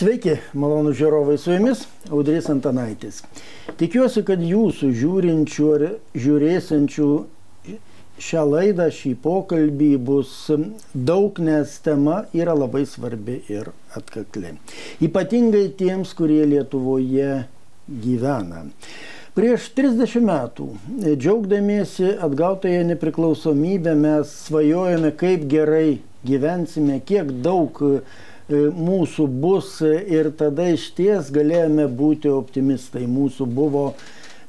Sveiki, malonų žiūrovai, su jumis Audrys Antanaitis. Tikiuosi, kad jūsų žiūrinčių ar žiūrėsinčių šią laidą, šį pokalbį bus daug, nes tema yra labai svarbi ir atkakli. Ypatingai tiems, kurie Lietuvoje gyvena. Prieš 30 metų, džiaugdamiesi atgautoje nepriklausomybę, mes svajojame, kaip gerai gyvensime, kiek daug E, mūsų bus ir tada iš ties galėjome būti optimistai. Mūsų buvo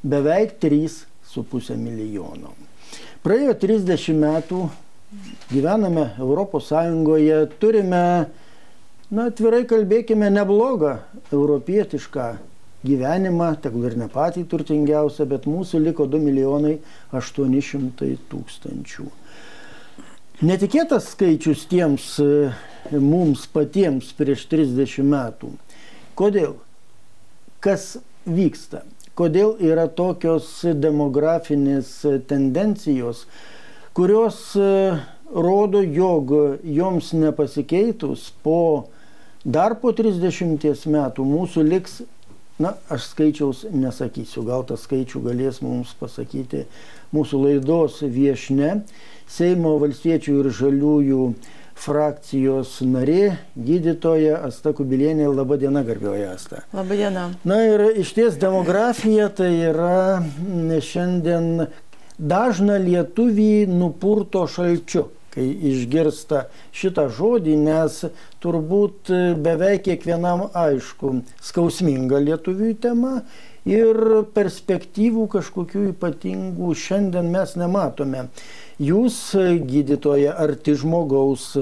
beveik 3,5 milijono. Praėjo 30 metų, gyvename ES, turime, na atvirai kalbėkime, neblogą europietišką gyvenimą, tegul ir ne patį turtingiausią, bet mūsų liko 2 milijonai 800 tūkstančių. Netikėtas skaičius tiems e, mums patiems prieš 30 metų. Kodėl? Kas vyksta? Kodėl yra tokios demografinės tendencijos, kurios e, rodo, jog joms nepasikeitus po dar po 30 metų mūsų liks, na, aš skaičiaus nesakysiu, gal tą skaičių galės mums pasakyti mūsų laidos viešne Seimo valstiečių ir žaliųjų frakcijos narė, gydytoja Asta Kubilienė. Labą dieną, garbioja Asta. Labą dieną. Na ir iš ties demografija tai yra šiandien dažna lietuvį nupurto šalčiu kai išgirsta šitą žodį, nes turbūt beveik kiekvienam aišku, skausminga lietuvių tema ir perspektyvų kažkokių ypatingų šiandien mes nematome. Jūs, gydytoja, arti žmogaus,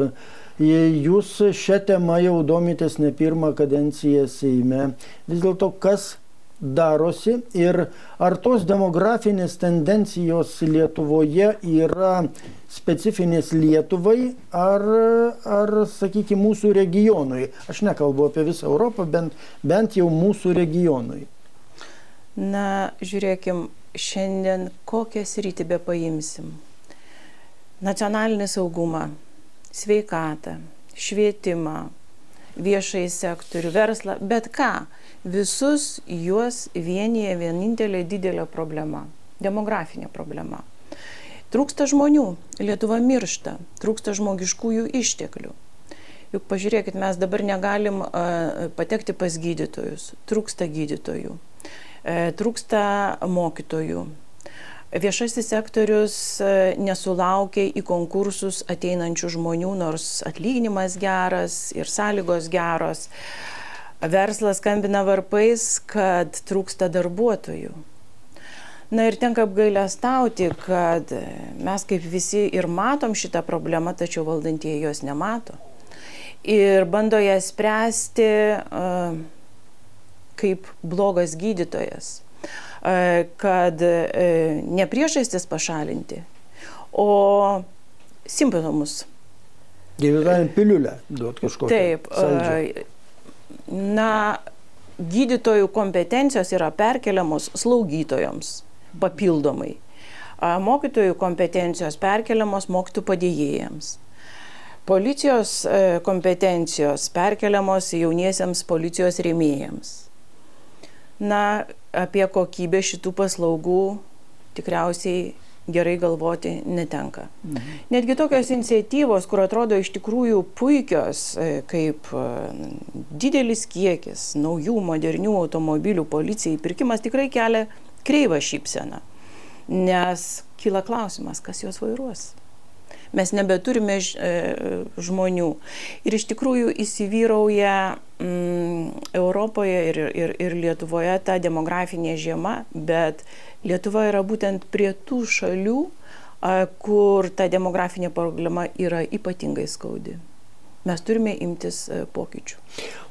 jūs šią temą jau domitės ne pirmą kadenciją Seime. Vis dėlto, kas darosi ir ar tos demografinės tendencijos Lietuvoje yra specifinės Lietuvai ar, ar sakykime, mūsų regionui. Aš nekalbu apie visą Europą, bent, bent jau mūsų regionui. Na, žiūrėkim, šiandien kokią sritį be paimsim nacionalinį saugumą, sveikatą, švietimą, viešai sektorių, verslą, bet ką, visus juos vienyje vienintelė didelė problema - demografinė problema. Trūksta žmonių, Lietuva miršta, trūksta žmogiškųjų išteklių. Juk pažiūrėkit, mes dabar negalim patekti pas gydytojus, trūksta gydytojų, uh, trūksta mokytojų, Viešasis sektorius e, nesulaukia į konkursus ateinančių žmonių, nors atlyginimas geras ir sąlygos geros. Verslas skambina varpais, kad trūksta darbuotojų. Na ir tenka apgailę stauti, kad mes kaip visi ir matom šitą problemą, tačiau valdantieji jos nemato. Ir bando ją spręsti uh, kaip blogas gydytojas kad e, ne priežastis pašalinti, o simptomus. Gyvenant piliulę duot kažkokią. Taip. Saldžią. Na, gydytojų kompetencijos yra perkeliamos slaugytojams papildomai. Mokytojų kompetencijos perkeliamos mokytų padėjėjams. Policijos e, kompetencijos perkeliamos jauniesiems policijos rėmėjams. Na, apie kokybę šitų paslaugų tikriausiai gerai galvoti netenka. Mhm. Netgi tokios iniciatyvos, kur atrodo iš tikrųjų puikios, e, kaip e, didelis kiekis naujų modernių automobilių policijai pirkimas tikrai kelia kreivą šypseną. Nes kyla klausimas, kas juos vairuos mes nebeturime e, žmonių. Ir iš tikrųjų įsivyrauja mm, Europoje ir, ir, ir Lietuvoje ta demografinė žiema, bet Lietuva yra būtent prie tų šalių, kur ta demografinė problema yra ypatingai skaudi mes turime imtis e, pokyčių.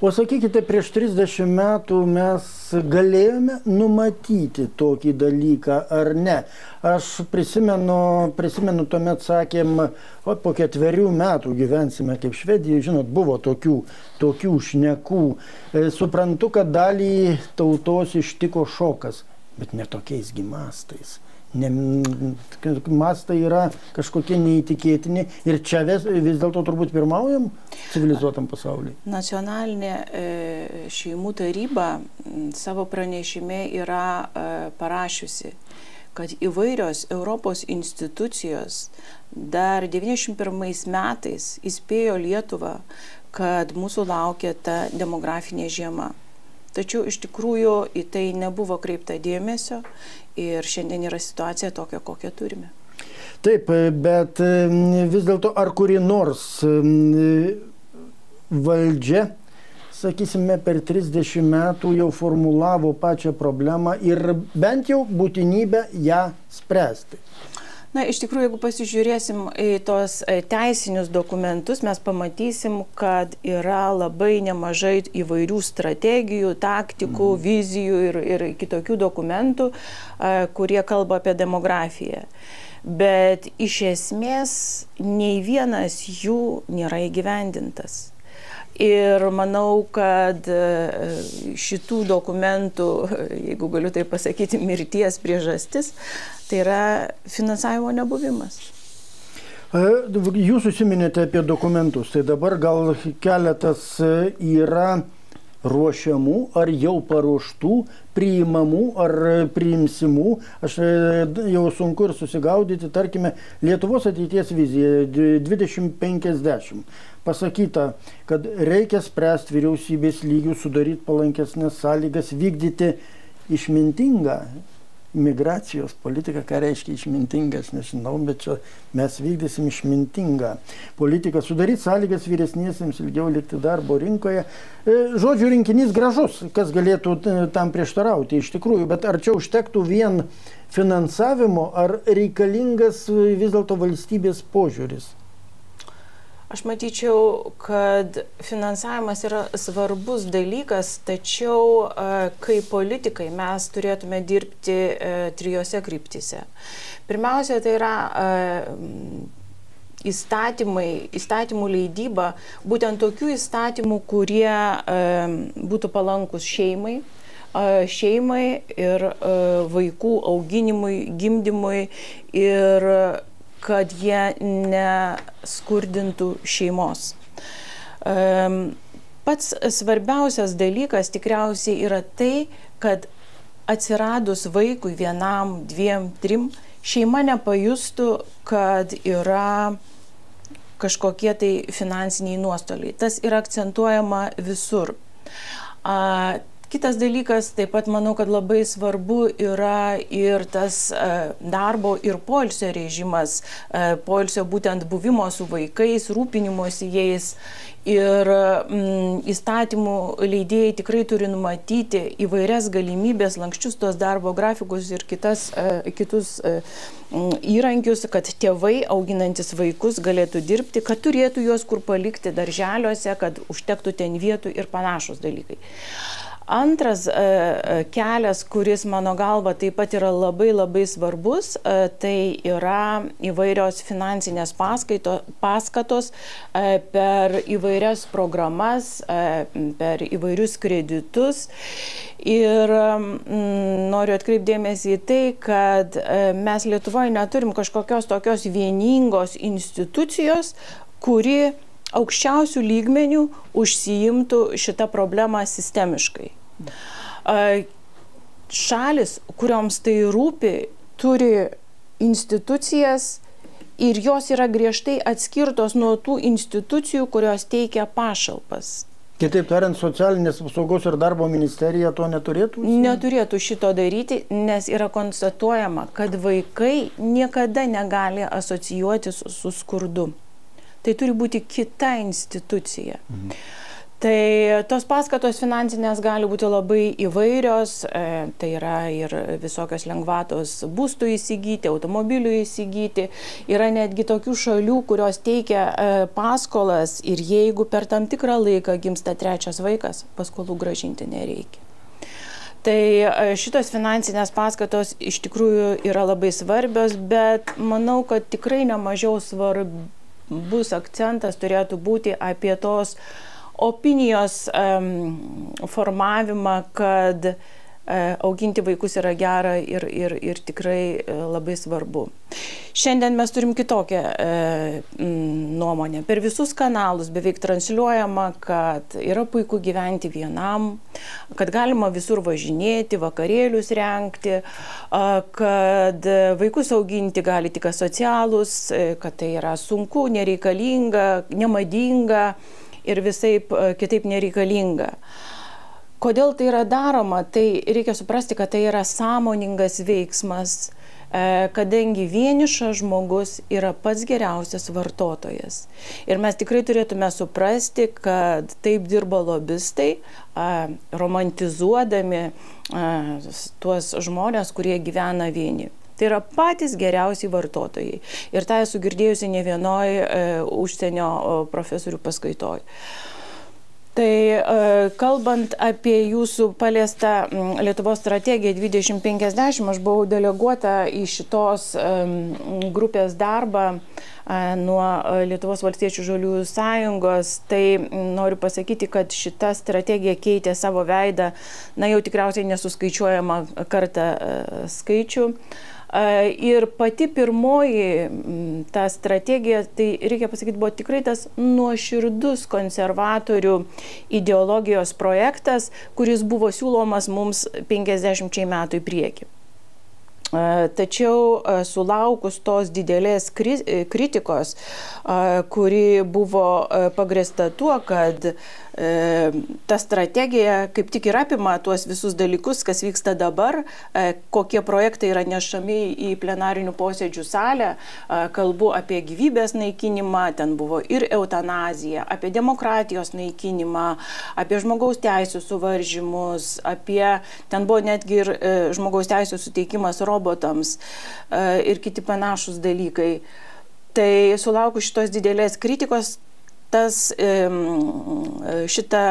O sakykite, prieš 30 metų mes galėjome numatyti tokį dalyką ar ne? Aš prisimenu, prisimenu tuomet sakėm, o po ketverių metų gyvensime kaip Švedijoje, žinot, buvo tokių, tokių šnekų. E, suprantu, kad dalį tautos ištiko šokas, bet ne tokiais gimastais ne, mastai yra kažkokie neįtikėtini ir čia vis, vis dėlto turbūt pirmaujam civilizuotam pasauliui. Nacionalinė e, šeimų taryba savo pranešime yra e, parašiusi, kad įvairios Europos institucijos dar 91 metais įspėjo Lietuvą, kad mūsų laukia ta demografinė žiema. Tačiau iš tikrųjų į tai nebuvo kreipta dėmesio ir šiandien yra situacija tokia, kokią turime. Taip, bet vis dėlto ar kuri nors valdžia, sakysime, per 30 metų jau formulavo pačią problemą ir bent jau būtinybę ją spręsti. Na, iš tikrųjų, jeigu pasižiūrėsim į tos e, teisinius dokumentus, mes pamatysim, kad yra labai nemažai įvairių strategijų, taktikų, mm. vizijų ir, ir kitokių dokumentų, e, kurie kalba apie demografiją. Bet iš esmės nei vienas jų nėra įgyvendintas. Ir manau, kad e, šitų dokumentų, jeigu galiu tai pasakyti, mirties priežastis, tai yra finansavimo nebuvimas. E, jūs užsiminėte apie dokumentus, tai dabar gal keletas e, yra ruošiamų ar jau paruoštų, priimamų ar priimsimų. Aš jau sunku ir susigaudyti, tarkime, Lietuvos ateities vizija 2050 pasakyta, kad reikia spręsti vyriausybės lygių, sudaryti palankesnės sąlygas, vykdyti išmintingą migracijos politiką, ką reiškia išmintingas, nežinau, bet čia mes vykdysim išmintingą politiką, sudaryti sąlygas vyresniesiems ilgiau likti darbo rinkoje. E, žodžių rinkinys gražus, kas galėtų e, tam prieštarauti iš tikrųjų, bet ar čia užtektų vien finansavimo, ar reikalingas vis dėlto valstybės požiūris? Aš matyčiau, kad finansavimas yra svarbus dalykas, tačiau e, kaip politikai mes turėtume dirbti e, trijose kryptise. Pirmiausia, tai yra e, įstatymai, įstatymų leidyba, būtent tokių įstatymų, kurie būtų palankus šeimai, šeimai ir vaikų auginimui, gimdymui ir kad jie neskurdintų šeimos. Pats svarbiausias dalykas tikriausiai yra tai, kad atsiradus vaikui vienam, dviem, trim, šeima nepajustų, kad yra kažkokie tai finansiniai nuostoliai. Tas yra akcentuojama visur. Kitas dalykas, taip pat manau, kad labai svarbu yra ir tas e, darbo ir polsio režimas, e, polsio būtent buvimo su vaikais, rūpinimuosi jais. Ir mm, įstatymų leidėjai tikrai turi numatyti įvairias galimybės, lankščius tos darbo grafikus ir kitas, e, kitus įrankius, kad tėvai auginantis vaikus galėtų dirbti, kad turėtų juos kur palikti darželiuose, kad užtektų ten vietų ir panašus dalykai. Antras e, e, kelias, kuris mano galva taip pat yra labai labai svarbus, e, tai yra įvairios finansinės paskaito, paskatos per įvairias programas, per įvairius kreditus. Ir noriu atkreipdėmėsi į tai, kad mes Lietuvoje neturim kažkokios tokios vieningos institucijos, kuri aukščiausių lygmenių užsiimtų šitą problemą sistemiškai. Šalis, kurioms tai rūpi, turi institucijas ir jos yra griežtai atskirtos nuo tų institucijų, kurios teikia pašalpas. Kitaip tariant, socialinės apsaugos ir darbo ministerija to neturėtų? Neturėtų šito daryti, nes yra konstatuojama, kad vaikai niekada negali asocijuoti su, su skurdu. Tai turi būti kita institucija. Mhm. Tai tos paskatos finansinės gali būti labai įvairios, e, tai yra ir visokios lengvatos būstų įsigyti, automobilių įsigyti. Yra netgi tokių šalių, kurios teikia e, paskolas ir jeigu per tam tikrą laiką gimsta trečias vaikas, paskolų gražinti nereikia. Tai e, šitos finansinės paskatos iš tikrųjų yra labai svarbios, bet manau, kad tikrai nemažiau svarbus akcentas turėtų būti apie tos uh, opinijos um, formavimą, kad E, auginti vaikus yra gera ir, ir, ir tikrai e, labai svarbu. Šiandien mes turim kitokią e, nuomonę. Per visus kanalus beveik transliuojama, kad yra puiku gyventi vienam, kad galima visur važinėti, vakarėlius renkti, kad vaikus auginti gali tik asocialus, kad tai yra sunku, nereikalinga, nemadinga ir visai kitaip nereikalinga. Kodėl tai yra daroma, tai reikia suprasti, kad tai yra sąmoningas veiksmas, e, kadangi vienišas žmogus yra pats geriausias vartotojas. Ir mes tikrai turėtume suprasti, kad taip dirba lobistai, romantizuodami tuos žmonės, kurie gyvena vieni. Tai yra patys geriausi vartotojai. Ir tą esu girdėjusi ne vienoj e, užsienio profesorių paskaitoj. Tai e, kalbant apie jūsų paliestą Lietuvos strategiją 2050, aš buvau deleguota į šitos grupės darbą e, nuo e, Lietuvos valstiečių žaliųjų sąjungos, tai noriu pasakyti, kad šita strategija keitė savo veidą, na jau tikriausiai nesuskaičiuojama kartą skaičių. Ir pati pirmoji ta strategija, tai reikia pasakyti, buvo tikrai tas nuoširdus konservatorių ideologijos projektas, kuris buvo siūlomas mums 50 metų į priekį. Tačiau sulaukus tos didelės kritikos, kuri buvo pagrėsta tuo, kad ta strategija kaip tik ir apima tuos visus dalykus, kas vyksta dabar, kokie projektai yra nešami į plenarinių posėdžių salę, kalbu apie gyvybės naikinimą, ten buvo ir eutanazija, apie demokratijos naikinimą, apie žmogaus teisų suvaržymus, apie ten buvo netgi ir žmogaus teisų suteikimas robotams ir kiti panašus dalykai. Tai sulaukus šitos didelės kritikos, tas šita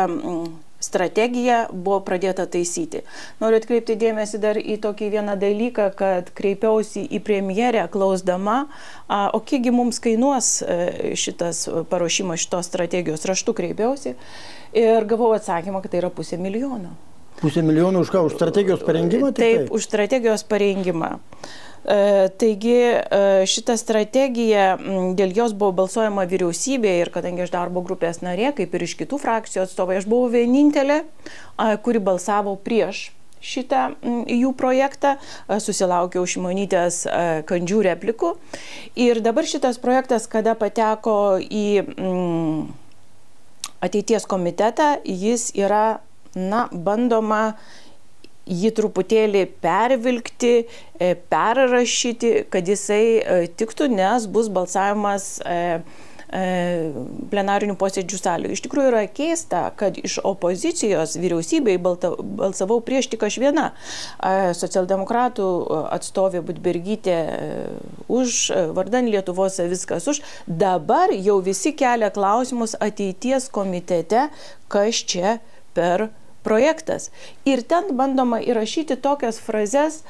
strategija buvo pradėta taisyti. Noriu atkreipti dėmesį dar į tokį vieną dalyką, kad kreipiausi į premjerę klausdama, o kiekgi mums kainuos e, šitas paruošimas šitos strategijos raštu kreipiausi ir gavau atsakymą, kad tai yra pusė milijono. Pusė milijono už ką? Už strategijos parengimą? Taip, taip, už strategijos parengimą. E, taigi e, šita strategija, dėl jos buvo balsuojama vyriausybėje ir kadangi aš darbo grupės narė, kaip ir iš kitų frakcijų atstovai, aš buvau vienintelė, kuri balsavo prieš šitą jų projektą, susilaukiau šimonytės kandžių replikų. Ir dabar šitas projektas, kada pateko į ateities komitetą, jis yra, na, bandoma jį truputėlį pervilkti, e, perrašyti, kad jisai e, tiktų, nes bus balsavimas e, plenarinių posėdžių salių. Iš tikrųjų yra keista, kad iš opozicijos vyriausybei balsavau prieš tik aš viena. Socialdemokratų atstovė Budbergytė už, vardan Lietuvos viskas už. Dabar jau visi kelia klausimus ateities komitete, kas čia per projektas. Ir ten bandoma įrašyti tokias frazes,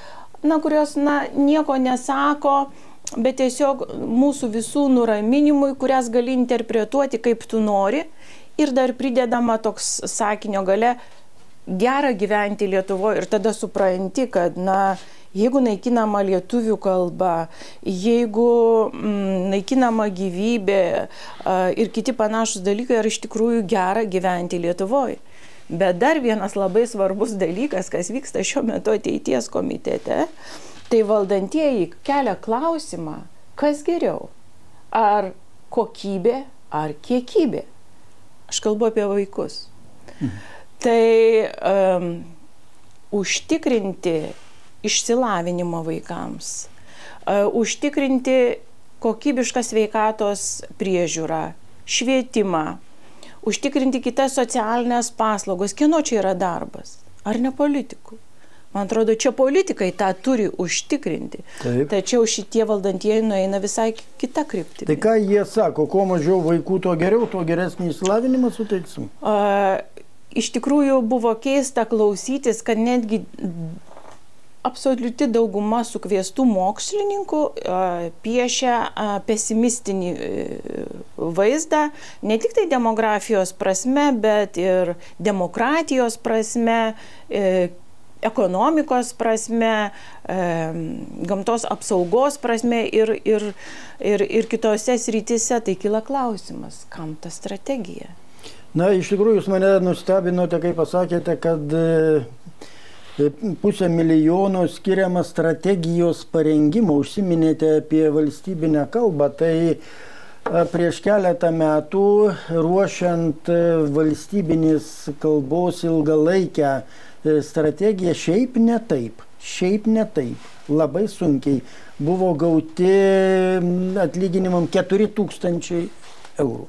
na, kurios, na, nieko nesako, bet tiesiog mūsų visų nuraminimui, kurias gali interpretuoti kaip tu nori. Ir dar pridedama toks sakinio gale gera gyventi Lietuvoje ir tada supranti, kad, na, jeigu naikinama lietuvių kalba, jeigu mm, naikinama gyvybė a, ir kiti panašus dalykai, ar iš tikrųjų gera gyventi Lietuvoje. Bet dar vienas labai svarbus dalykas, kas vyksta šiuo metu ateities komitete, tai valdantieji kelia klausimą, kas geriau. Ar kokybė, ar kiekybė. Aš kalbu apie vaikus. Mhm. Tai um, užtikrinti išsilavinimą vaikams, uh, užtikrinti kokybišką sveikatos priežiūrą, švietimą, užtikrinti kitas socialinės paslaugos. Kieno čia yra darbas? Ar ne politikų? Man atrodo, čia politikai tą turi užtikrinti. Taip. Tačiau šitie valdantieji nueina visai kitą kryptį. Tai ką jie sako, kuo mažiau vaikų, tuo geriau, tuo geresnį įsilavinimą suteiksim? A, iš tikrųjų buvo keista klausytis, kad netgi absoliuti dauguma sukviestų mokslininkų piešia pesimistinį e, vaizdą, ne tik tai demografijos prasme, bet ir demokratijos prasme, e, ekonomikos prasme, gamtos apsaugos prasme ir, ir, ir, ir kitose srityse, tai kyla klausimas, kam ta strategija. Na, iš tikrųjų, jūs mane nustebinote, kai pasakėte, kad e, pusę milijono skiriama strategijos parengimo, užsiminėte apie valstybinę kalbą. Tai prieš keletą metų ruošiant valstybinės kalbos ilgalaikę strategiją šiaip ne taip, šiaip ne taip, labai sunkiai buvo gauti atlyginimam 4000 eurų.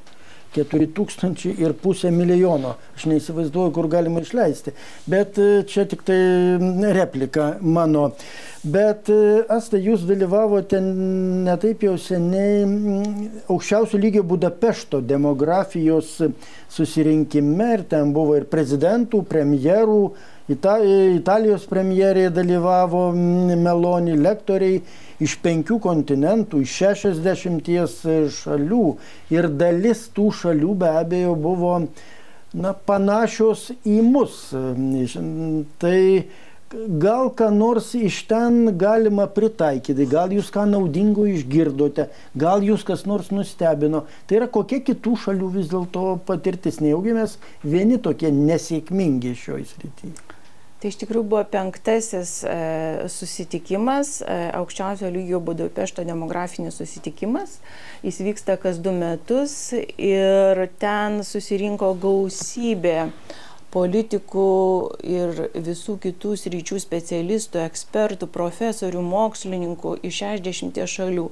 4 tūkstančiai ir pusę milijono. Aš neįsivaizduoju, kur galima išleisti. Bet čia tik tai replika mano. Bet Asta, jūs dalyvavote netaip jau seniai aukščiausio lygio Budapešto demografijos susirinkime ir ten buvo ir prezidentų, premjerų, Ita Italijos premjerė dalyvavo Meloni, lektoriai iš penkių kontinentų, iš šešiasdešimties šalių. Ir dalis tų šalių be abejo buvo na, panašios į mus. Tai gal ką nors iš ten galima pritaikyti, gal jūs ką naudingo išgirdote, gal jūs kas nors nustebino. Tai yra kokia kitų šalių vis dėlto patirtis, nejaugi mes vieni tokie nesėkmingi šioje srityje. Tai iš tikrųjų buvo penktasis e, susitikimas, e, aukščiausio lygio Budapešto demografinis susitikimas. Jis vyksta kas du metus ir ten susirinko gausybė politikų ir visų kitų sričių specialistų, ekspertų, profesorių, mokslininkų iš 60 šalių.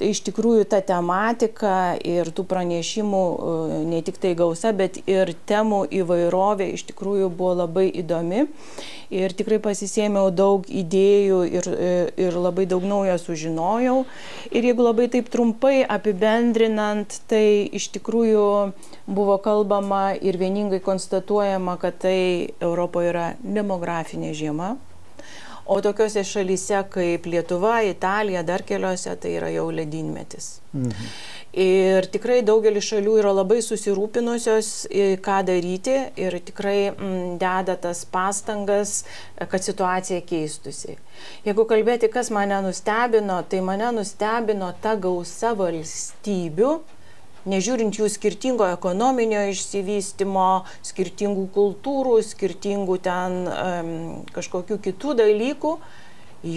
Tai iš tikrųjų ta tematika ir tų pranešimų e, ne tik tai gausa, bet ir temų įvairovė iš tikrųjų buvo labai įdomi. Ir tikrai pasisėmiau daug idėjų ir, e, ir labai daug naujo sužinojau. Ir jeigu labai taip trumpai apibendrinant, tai iš tikrųjų buvo kalbama ir vieningai konstatuojama, kad tai Europoje yra demografinė žiema. O tokiuose šalyse kaip Lietuva, Italija, dar keliose tai yra jau ledynmetis. Mhm. Ir tikrai daugelis šalių yra labai susirūpinusios, ką daryti ir tikrai mm, deda tas pastangas, kad situacija keistusi. Jeigu kalbėti, kas mane nustebino, tai mane nustebino ta gausa valstybių, nežiūrint jų skirtingo ekonominio išsivystimo, skirtingų kultūrų, skirtingų ten um, kažkokių kitų dalykų,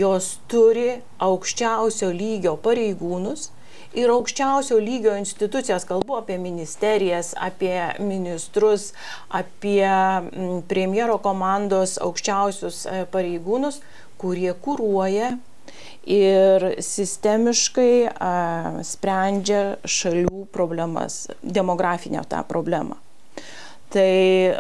jos turi aukščiausio lygio pareigūnus ir aukščiausio lygio institucijas, kalbu apie ministerijas, apie ministrus, apie premjero komandos aukščiausius e, pareigūnus, kurie kūruoja ir sistemiškai a, sprendžia šalių problemas, demografinę tą problemą. Tai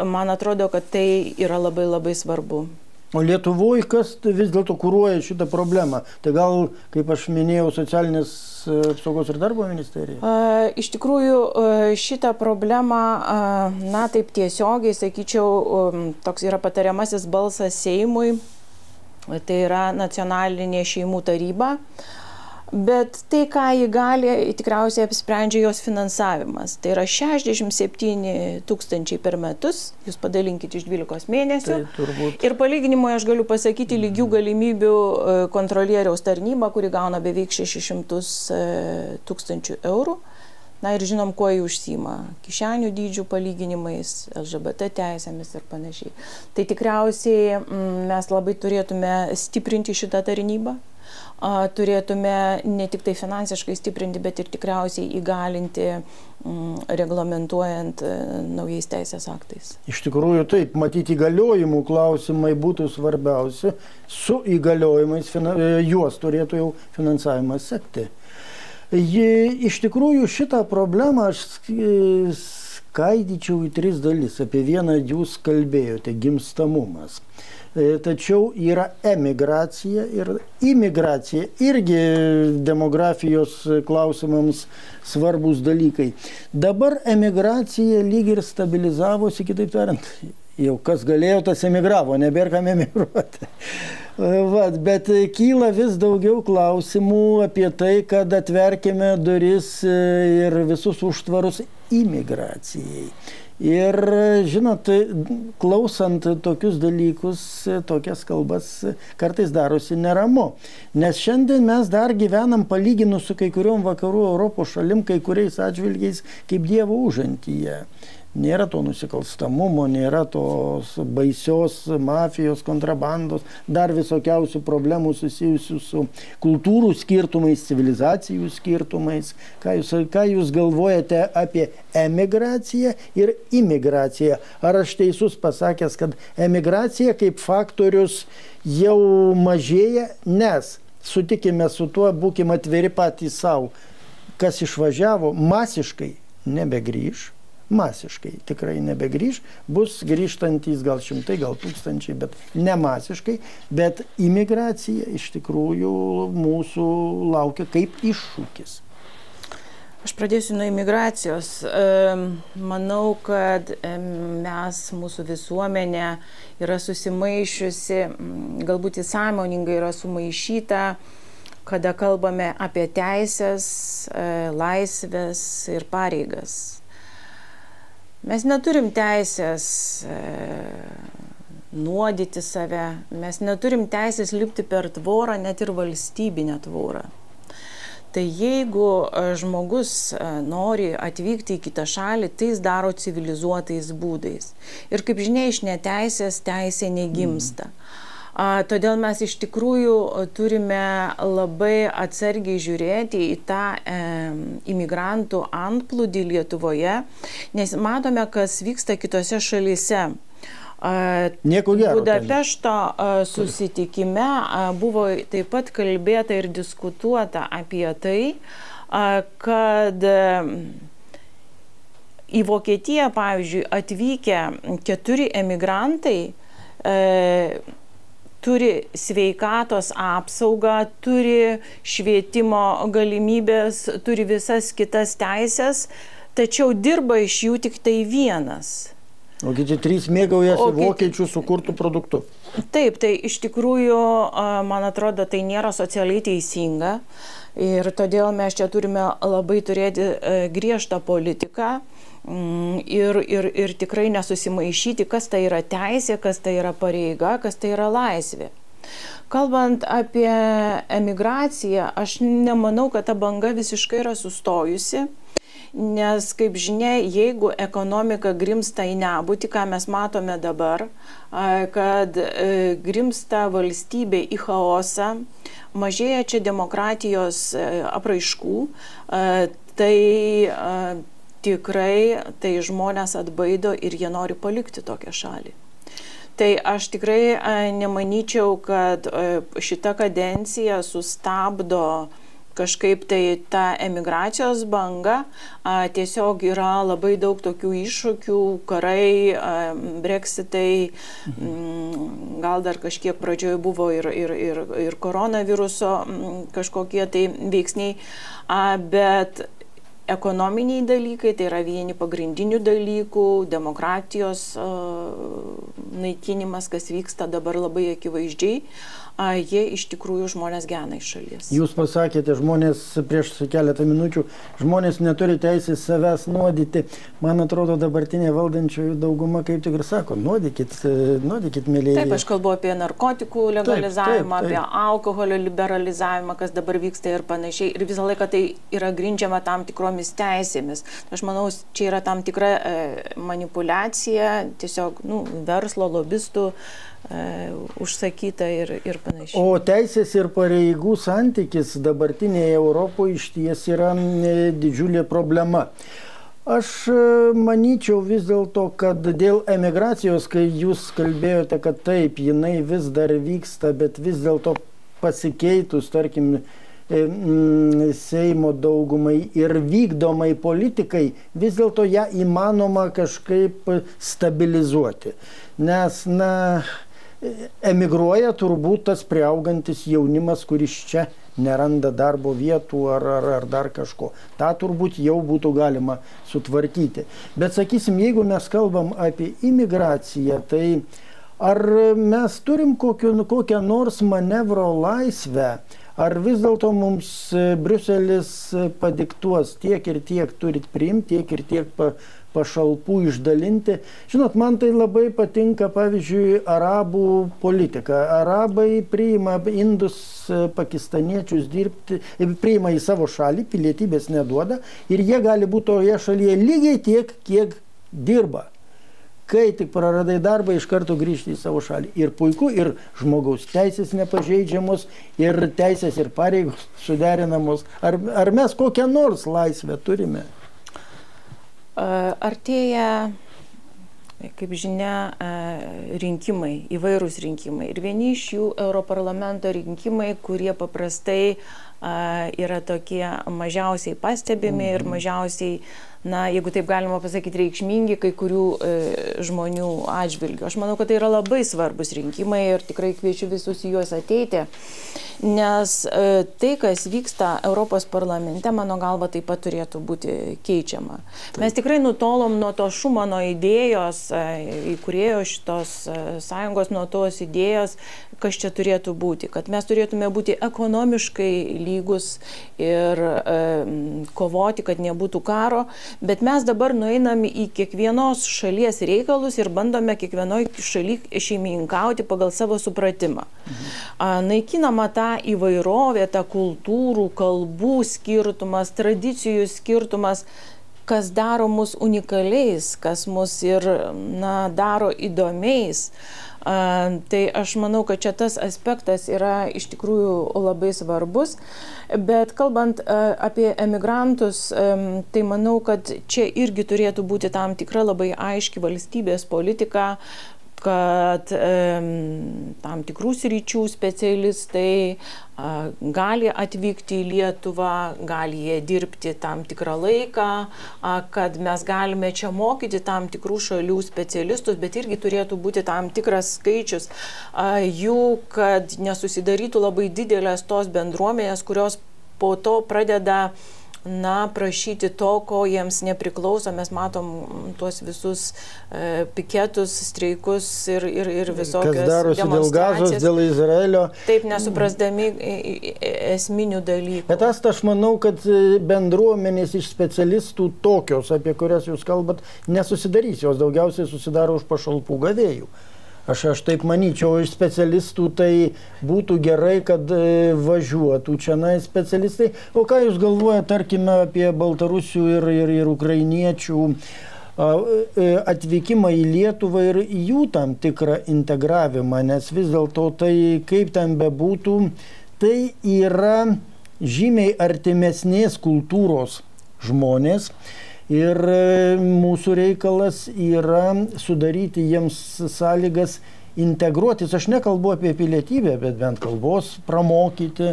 man atrodo, kad tai yra labai labai svarbu. O Lietuvoje kas vis dėlto kūruoja šitą problemą? Tai gal, kaip aš minėjau, socialinės e, apsaugos ir darbo ministerija? Iš tikrųjų, šitą problemą, na taip tiesiogiai, sakyčiau, toks yra patariamasis balsas Seimui tai yra nacionalinė šeimų taryba. Bet tai, ką jį gali, tikriausiai apsprendžia jos finansavimas. Tai yra 67 tūkstančiai per metus, jūs padalinkite iš 12 mėnesių. Tai ir palyginimui aš galiu pasakyti lygių galimybių e, kontrolieriaus tarnybą, kuri gauna beveik 600 e, tūkstančių eurų. Na ir žinom, kuo jį užsima - kišenių dydžių palyginimais, LGBT teisėmis ir panašiai. Tai tikriausiai mm, mes labai turėtume stiprinti šitą tarnybą, turėtume ne tik tai finansiškai stiprinti, bet ir tikriausiai įgalinti, mm, reglamentuojant e, naujais teisės aktais. Iš tikrųjų taip, matyti įgaliojimų klausimai būtų svarbiausi, su įgaliojimais e, juos turėtų jau finansavimas sekti. Ji, iš tikrųjų šitą problemą aš skaidyčiau į tris dalis. Apie vieną jūs kalbėjote - gimstamumas. E, tačiau yra emigracija ir imigracija irgi demografijos klausimams svarbus dalykai. Dabar emigracija lyg ir stabilizavosi, kitaip tariant, jau kas galėjo, tas emigravo, nebėra kam emigruoti. Vat, bet kyla vis daugiau klausimų apie tai, kad atverkime duris e, ir visus užtvarus imigracijai. Ir, žinot, klausant tokius dalykus, tokias kalbas, kartais darosi neramu. Nes šiandien mes dar gyvenam palyginus su kai kuriuom vakarų Europos šalim, kai kuriais atžvilgiais kaip Dievo užantyje nėra to nusikalstamumo, nėra tos baisios mafijos, kontrabandos, dar visokiausių problemų susijusių su kultūrų skirtumais, civilizacijų skirtumais. Ką jūs, ką jūs galvojate apie emigraciją ir imigraciją? Ar aš teisus pasakęs, kad emigracija kaip faktorius jau mažėja, nes sutikime su tuo, būkime atviri patys savo, kas išvažiavo masiškai nebegrįž masiškai tikrai nebegrįž, bus grįžtantys gal šimtai, gal tūkstančiai, bet ne masiškai, bet imigracija iš tikrųjų mūsų laukia kaip iššūkis. Aš pradėsiu nuo imigracijos. Manau, kad mes, mūsų visuomenė yra susimaišiusi, galbūt įsąmoningai yra sumaišyta, kada kalbame apie teisės, e, laisvės ir pareigas. Mes neturim teisės e, nuodyti save, mes neturim teisės lipti per tvorą, net ir valstybinę tvorą. Tai jeigu e, žmogus e, nori atvykti į kitą šalį, tai jis daro civilizuotais būdais. Ir kaip žinia, iš neteisės teisė negimsta. Mm. Todėl mes iš tikrųjų turime labai atsargiai žiūrėti į tą e, imigrantų antplūdį Lietuvoje, nes matome, kas vyksta kitose šalyse. Nieko gero. Budapešto susitikime buvo taip pat kalbėta ir diskutuota apie tai, kad į Vokietiją, pavyzdžiui, atvykę keturi emigrantai, turi sveikatos apsaugą, turi švietimo galimybės, turi visas kitas teisės, tačiau dirba iš jų tik tai vienas. O kiti trys mėgaujasi kiti... vokiečių sukurtų produktų. Taip, tai iš tikrųjų, man atrodo, tai nėra socialiai teisinga. Ir todėl mes čia turime labai turėti e, griežtą politiką ir, ir, ir tikrai nesusimaišyti, kas tai yra teisė, kas tai yra pareiga, kas tai yra laisvė. Kalbant apie emigraciją, aš nemanau, kad ta banga visiškai yra sustojusi, nes, kaip žinia, jeigu ekonomika grimsta į nebūtį, ką mes matome dabar, kad e, grimsta valstybė į chaosą, mažėja čia demokratijos e, apraiškų, tai tikrai tai žmonės atbaido ir jie nori palikti tokią šalį. Tai aš tikrai nemanyčiau, kad šita kadencija sustabdo kažkaip tai ta emigracijos banga, tiesiog yra labai daug tokių iššūkių, karai, breksitai, mhm. gal dar kažkiek pradžioje buvo ir, ir, ir, ir koronaviruso kažkokie tai veiksniai, bet ekonominiai dalykai, tai yra vieni pagrindinių dalykų, demokratijos naikinimas, kas vyksta dabar labai akivaizdžiai, jie iš tikrųjų žmonės gena iš šalies. Jūs pasakėte, žmonės prieš keletą minučių, žmonės neturi teisės savęs nuodyti. Man atrodo, dabartinė valdančiųjų dauguma kaip tik ir sako, nuodykit, nuodykit mėlyje. Taip, aš kalbu apie narkotikų legalizavimą, taip, taip, taip. apie alkoholio liberalizavimą, kas dabar vyksta ir panašiai. Ir visą laiką tai yra grindžiama tam tikromis teisėmis. Aš manau, čia yra tam tikra e, manipulacija, tiesiog nu, verslo, lobistų. E, E, užsakyta ir, ir panašiai. O teisės ir pareigų santykis dabartinėje Europoje iš ties yra didžiulė problema. Aš e, manyčiau vis dėlto, kad dėl emigracijos, kai jūs kalbėjote, kad taip, jinai vis dar vyksta, bet vis dėlto pasikeitus, tarkim, e, Seimo daugumai ir vykdomai politikai, vis dėlto ją įmanoma kažkaip stabilizuoti. Nes, na, emigruoja turbūt tas priaugantis jaunimas, kuris čia neranda darbo vietų ar, ar, ar dar kažko. Ta turbūt jau būtų galima sutvarkyti. Bet sakysim, jeigu mes kalbam apie imigraciją, tai ar mes turim kokiu, kokią nors manevro laisvę, ar vis dėlto mums Bruselis padiktuos tiek ir tiek turit priimti, tiek ir tiek pa, pašalpų išdalinti. Žinot, man tai labai patinka, pavyzdžiui, arabų politika. Arabai priima indus e, pakistaniečius dirbti, e, priima į savo šalį, pilietybės neduoda ir jie gali būti toje šalyje lygiai tiek, kiek dirba. Kai tik praradai darbą, iš karto grįžti į savo šalį. Ir puiku, ir žmogaus teisės nepažeidžiamos, ir teisės ir pareigos suderinamos. Ar, ar mes kokią nors laisvę turime? Artėja, kaip žinia, rinkimai, įvairūs rinkimai. Ir vieni iš jų Europarlamento rinkimai, kurie paprastai yra tokie mažiausiai pastebimi ir mhm. mažiausiai na, jeigu taip galima pasakyti, reikšmingi kai kurių e, žmonių atžvilgių. Aš manau, kad tai yra labai svarbus rinkimai ir tikrai kviečiu visus į juos ateiti, nes e, tai, kas vyksta Europos parlamente, mano galva, taip pat turėtų būti keičiama. Taip. Mes tikrai nutolom nuo to Šumano idėjos, e, įkurėjo šitos e, sąjungos, nuo tos idėjos, kas čia turėtų būti, kad mes turėtume būti ekonomiškai lygus ir e, kovoti, kad nebūtų karo, bet mes dabar nueinam į kiekvienos šalies reikalus ir bandome kiekvienoj šaly šeimininkauti pagal savo supratimą. Mhm. Naikinama ta įvairovė, ta kultūrų, kalbų skirtumas, tradicijų skirtumas kas daro mus unikaliais, kas mus ir na, daro įdomiais. Tai aš manau, kad čia tas aspektas yra iš tikrųjų labai svarbus. Bet kalbant apie emigrantus, tai manau, kad čia irgi turėtų būti tam tikra labai aiški valstybės politika, kad tam tikrų sričių specialistai gali atvykti į Lietuvą, gali jie dirbti tam tikrą laiką, kad mes galime čia mokyti tam tikrų šalių specialistus, bet irgi turėtų būti tam tikras skaičius jų, kad nesusidarytų labai didelės tos bendruomenės, kurios po to pradeda uh, na, prašyti to, ko jiems nepriklauso. Mes matom tuos visus e, piketus, streikus ir, ir, ir visokias. Kas darosi dėl gazos, dėl Izraelio. Taip, nesuprasdami esminių dalykų. Bet aš, aš manau, kad e, bendruomenės iš specialistų tokios, apie kurias jūs kalbat, nesusidarys. Jos daugiausiai susidaro už pašalpų gavėjų. Aš, aš taip manyčiau, iš specialistų tai būtų gerai, kad e, važiuotų čia na specialistai. O ką Jūs galvojate, tarkime, apie baltarusių ir, ir, ir ukrainiečių e, atvykimą į Lietuvą ir jų tam tikrą integravimą, nes vis dėlto tai, kaip ten bebūtų, tai yra žymiai artimesnės kultūros žmonės. Ir e, mūsų reikalas yra sudaryti jiems sąlygas integruotis. Aš nekalbu apie pilietybę, bet bent kalbos pramokyti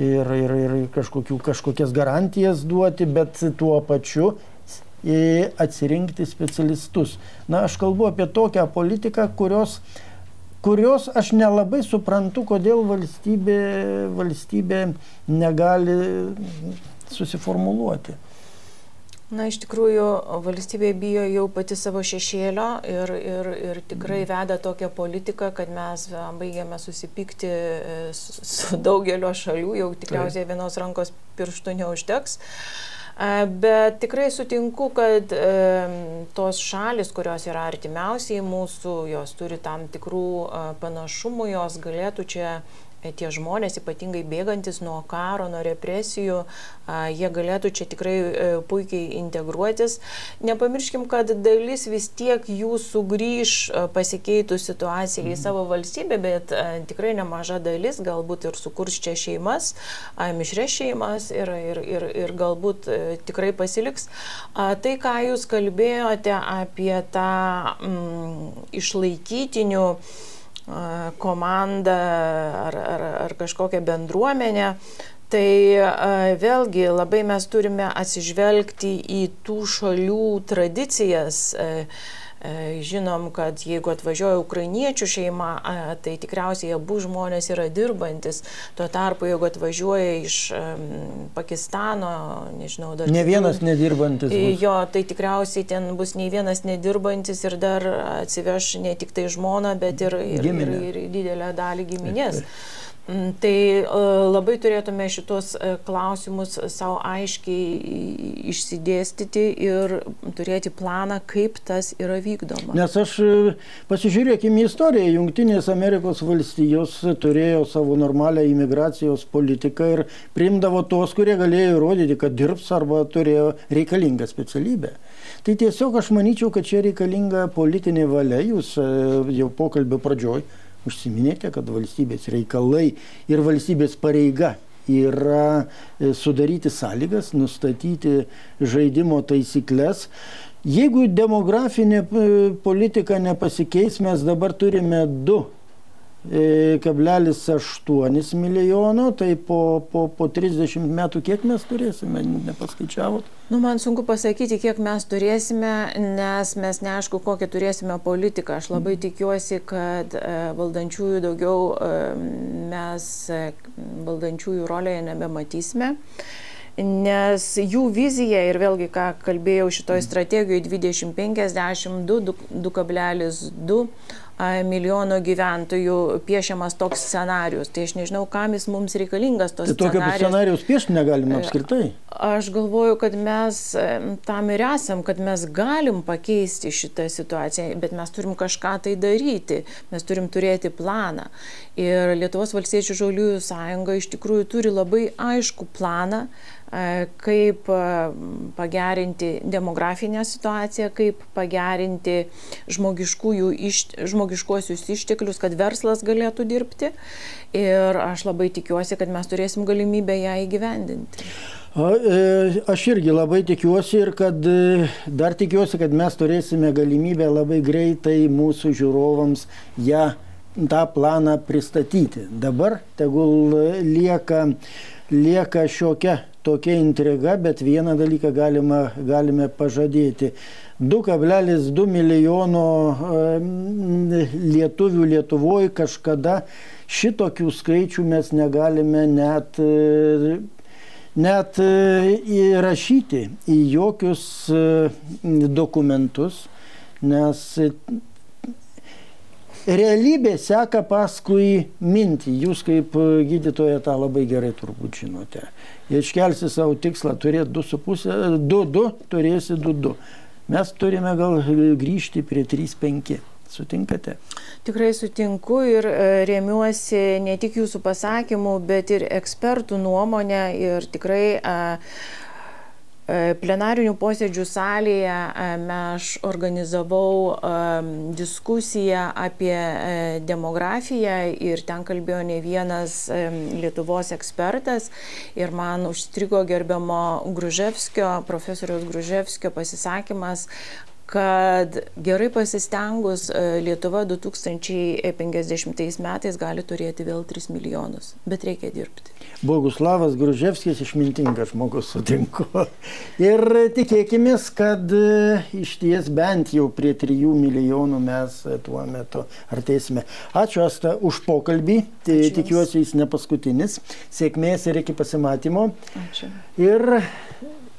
ir, ir, ir kažkokių, kažkokias garantijas duoti, bet tuo pačiu atsirinkti specialistus. Na, aš kalbu apie tokią politiką, kurios, kurios aš nelabai suprantu, kodėl valstybė, valstybė negali susiformuluoti. Na, iš tikrųjų, valstybė bijo jau pati savo šešėlio ir, ir, ir tikrai mhm. veda tokią politiką, kad mes baigiame susipykti e, su, su daugelio šalių, jau tikriausiai vienos rankos pirštų neužteks. E, bet tikrai sutinku, kad e, tos šalis, kurios yra artimiausiai mūsų, jos turi tam tikrų panašumų, jos galėtų čia tie žmonės, ypatingai bėgantis nuo karo, nuo represijų, jie galėtų čia tikrai e, puikiai integruotis. Nepamirškim, kad dalis vis tiek jų sugrįž pasikeitus situacijai į mhm. savo valstybę, bet tikrai nemaža dalis galbūt ir sukurs čia šeimas, mišrės šeimas ir, ir, ir, ir galbūt e, tikrai pasiliks. Tai, ką jūs kalbėjote apie tą mm, išlaikytinių, komandą ar, ar, ar kažkokią bendruomenę. Tai vėlgi labai mes turime atsižvelgti į tų šalių tradicijas. E, žinom, kad jeigu atvažiuoja ukrainiečių šeima, tai tikriausiai abu žmonės yra dirbantis. Tuo tarpu, jeigu atvažiuoja iš Pakistano, nežinau, dar... Ne vienas kitų, nedirbantis. Bus. Jo, tai tikriausiai ten bus nei vienas nedirbantis ir dar atsiveš ne tik tai žmoną, bet ir, ir, ir, ir didelę dalį giminės. Mm, tai e, labai turėtume šitos e, klausimus savo aiškiai išsidėstyti ir turėti planą, kaip tas yra vykdoma. Nes aš e, pasižiūrėkime istoriją. Junktinės Amerikos valstijos turėjo savo normalią imigracijos politiką ir priimdavo tuos, kurie galėjo įrodyti, kad dirbs arba turėjo reikalingą specialybę. Tai tiesiog aš manyčiau, kad čia reikalinga politinė valia, jūs jau pokalbio pradžioj užsiminėte, kad valstybės reikalai ir valstybės pareiga yra e, sudaryti sąlygas, nustatyti žaidimo taisyklės. Jeigu demografinė e, politika nepasikeis, mes dabar turime du 1,8 milijono, tai po, po, po 30 metų kiek mes turėsime, nepaskaičiavot? Nu, man sunku pasakyti, kiek mes turėsime, nes mes neaišku, kokią turėsime politiką. Aš labai tikiuosi, kad e, valdančiųjų daugiau e, mes e, valdančiųjų rolėje nebematysime. Nes jų vizija ir vėlgi, ką kalbėjau šitoje strategijoje 2050, 2,2 milijono gyventojų piešiamas toks scenarius. Tai aš nežinau, kam jis mums reikalingas tos tai tokio scenarius piešti negalime apskritai. Aš galvoju, kad mes tam ir esam, kad mes galim pakeisti šitą situaciją, bet mes turim kažką tai daryti, mes turim turėti planą. Ir Lietuvos valstiečių žaliųjų sąjunga iš tikrųjų turi labai aišku planą, kaip pagerinti demografinę situaciją, kaip pagerinti iš, žmogiškuosius išteklius, kad verslas galėtų dirbti. Ir aš labai tikiuosi, kad mes turėsim galimybę ją įgyvendinti. E, aš irgi labai tikiuosi ir kad e, dar tikiuosi, kad mes turėsime galimybę labai greitai mūsų žiūrovams ją tą planą pristatyti. Dabar tegul lieka, lieka šiokia tokia intriga, bet vieną dalyką galima, galime pažadėti. 2,2 milijono lietuvių Lietuvoje kažkada šitokių skaičių mes negalime net, net įrašyti į jokius dokumentus, nes realybė seka paskui mintį. Jūs kaip gydytoja tą labai gerai turbūt žinote. Iškelsi savo tikslą turėti 2,5, 2,2, turėsi 2,2. Mes turime gal grįžti prie 3,5. Sutinkate? Tikrai sutinku ir e, remiuosi ne tik jūsų pasakymų, bet ir ekspertų nuomonę ir tikrai uh, E, plenarinių posėdžių salėje e, aš organizavau e, diskusiją apie demografiją ir ten kalbėjo ne vienas Lietuvos ekspertas ir man užstrigo gerbiamo Gruževskio, profesoriaus Gruževskio pasisakymas, kad gerai pasistengus Lietuva 2050 metais gali turėti vėl 3 milijonus, bet reikia dirbti. Boguslavas Gruževskis išmintingas žmogus sutinku. Ir tikėkime, kad e, iš ties bent jau prie 3 milijonų mes e, tuo metu artėsime. Ačiū Asta už pokalbį. Ačiū Tikiuosi jis ne paskutinis. Sėkmės ir iki pasimatymo. Ačiū. Ir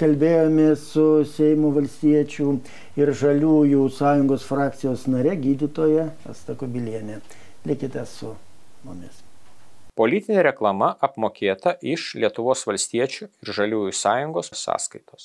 kalbėjome su Seimo valstiečių ir Žaliųjų sąjungos frakcijos nare gydytoja Asta Kobilienė. Likite su mumis. Politinė reklama apmokėta iš Lietuvos valstiečių ir Žaliųjų sąjungos sąskaitos.